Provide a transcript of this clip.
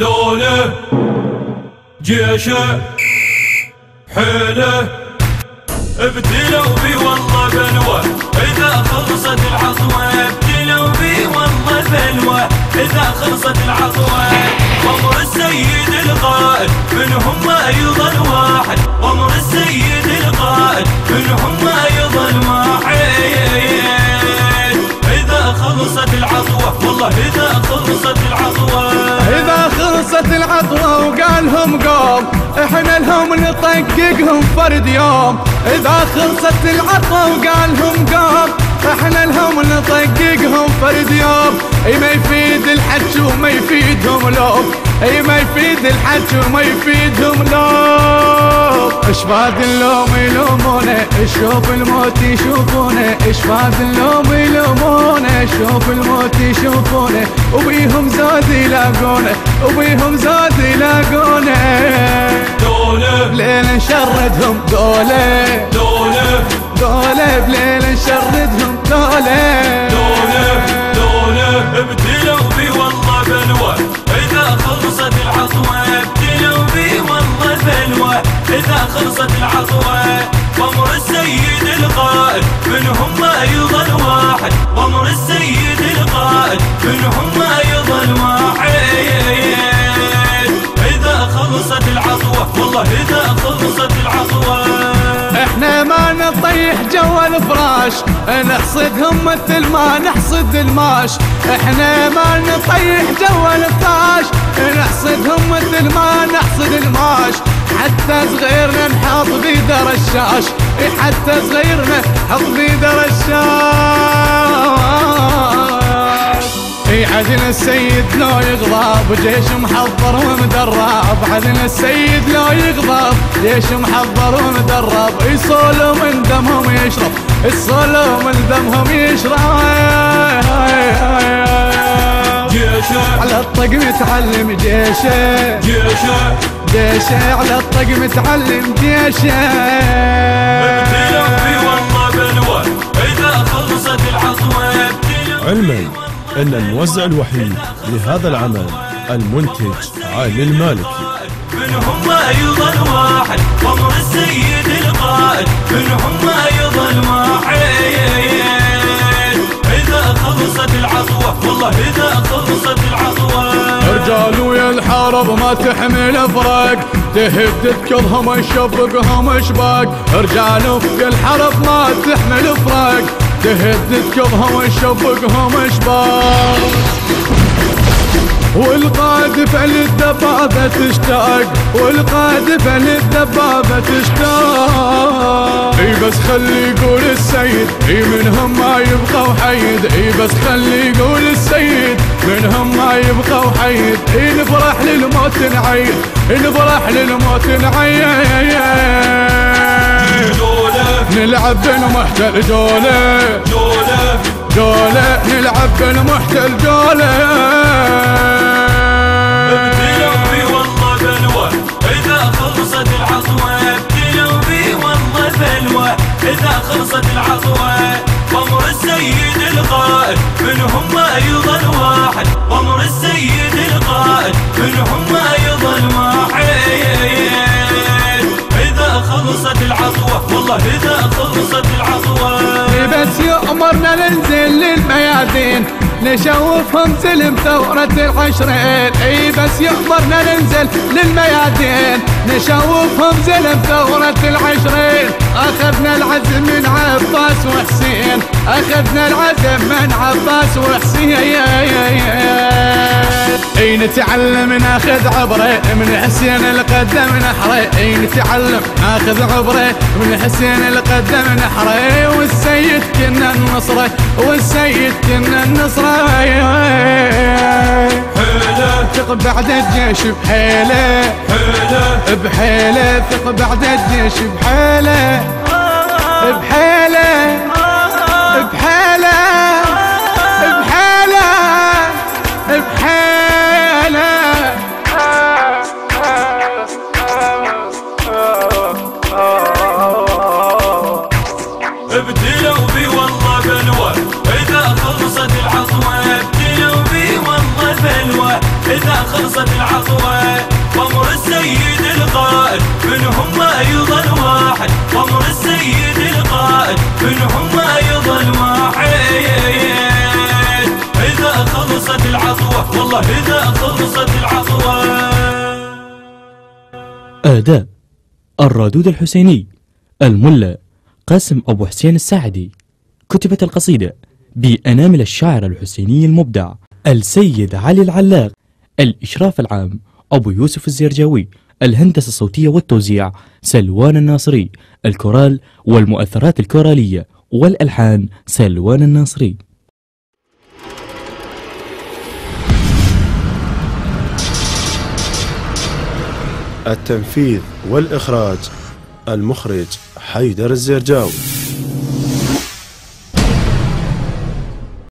دولة جيشه حيله. ابتلوا بي والله بلوى. إذا خلصت العصوة ابتلوا بي والله بلوى. إذا خلصت العصوة عمر السيد القائد منهم يظل واحد. عمر السيد القائد منهم يظل واحد. إذا خلصت العصوة والله إذا خلصت العصوة إذا خلصت العطوة وقالهم قوم. إحنا لهم نطققهم فرد يوم. إذا خلصت العطوة وقالهم قوم. إحنا لهم نطققهم فرد يوم. إي ما يفيد الحج وما يفيدهم لوم. إي ما يفيد الحج وما يفيدهم لوم. اشفاد اللوم يلومونه؟ شوف الموت يشوفونه؟ اشفاد اللوم يلومونه؟ شوف الموت يشوفونه وبيهم زاد يلاقونه وبيهم زاد يلاقونه دولة. بليل نشردهم دولة. دولة. دولة بليل نشردهم دولة. دولة دولة. ابتلوا بي والله بلوى. إذا خلصت العصوة ابتلوا بي والله بلوى. إذا خلصت العصوة الفراش نحصدهم مثل ما نحصد الماش. إحنا ما نطيح جو الفراش نحصدهم مثل ما نحصد الماش. حتى صغيرنا نحط بيد رشاش حتى صغيرنا نحط بيد رشاش عدن السيد لو يغضب. جيش محضر ومدرب. عدن السيد لو يغضب. جيش محضر ومدرب. يصولوا من دمهم يشرب. يصولوا من دمهم يشرب. جيشه. على الطق متعلم جيشه. جيشه. جيشه على الطق متعلم جيشه. ابتلوا بي والله بلوى إذا خلصت العصوة ابتلوا علما. أن الموزع الوحيد لهذا العمل المنتج علي المالكي. منهم ما يظل واحد وامر السيد القائد منهم ما يظل واحد. إذا خلصت العصوة والله إذا خلصت العصوة رجال ويا الحرب ما تحمل فرق تهد تكظهم شفقهم شباك رجال في الحرب ما تحمل فرق تهد تكظهم شفقهم شباك والقاذفة للدبابة تشتاق والقاذفة للدبابة تشتاق اي بس خلي يقول السيد اي منهم ما يبقى وحيد اي بس خلي يقول السيد منهم ما يبقى وحيد اي نفرح للموت نعيد نفرح للموت نعيد نلعب بالمحتل جولة. دولة جولة نلعب بالمحتل جولة. والله إذا خلصت العصوة بس يأمرنا ننزل للميادين نشوفهم سلم ثورة العشرين. أي بس يأمرنا ننزل للميادين نشوفهم سلم ثورة العشرين. أخذنا العزم من عباس وحسين أخذنا العزم من عباس وحسين. اي نتعلم ناخذ عبره من حسين القدم نحره. اي نتعلم ناخذ عبره من حسين القدم نحره. والسيد كنا النصره والسيد كنا النصره ثق بعد الجيش بحيلة. حيلة بحيلة ثق بعد الجيش بحيلة. بحيلة. العصوة العطوة وامر السيد القائد منهم يظل واحد. وامر السيد القائد منهم يظل واحد. إذا خلصت العطوة والله إذا خلصت العطوة أداء الرادود الحسيني الملا قاسم أبو حسين الساعدي. كتبت القصيدة بأنامل الشاعر الحسيني المبدع السيد علي العلاق. الإشراف العام أبو يوسف الزرجاوي الهندسة الصوتية والتوزيع سلوان الناصري الكورال والمؤثرات الكورالية والألحان سلوان الناصري. التنفيذ والإخراج المخرج حيدر الزرجاوي.